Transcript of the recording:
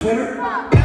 Twitter.